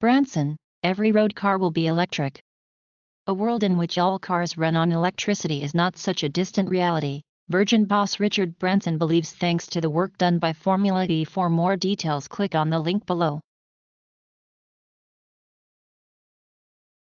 Branson, every road car will be electric. A world in which all cars run on electricity is not such a distant reality, Virgin boss Richard Branson believes thanks to the work done by Formula E. For more details click on the link below.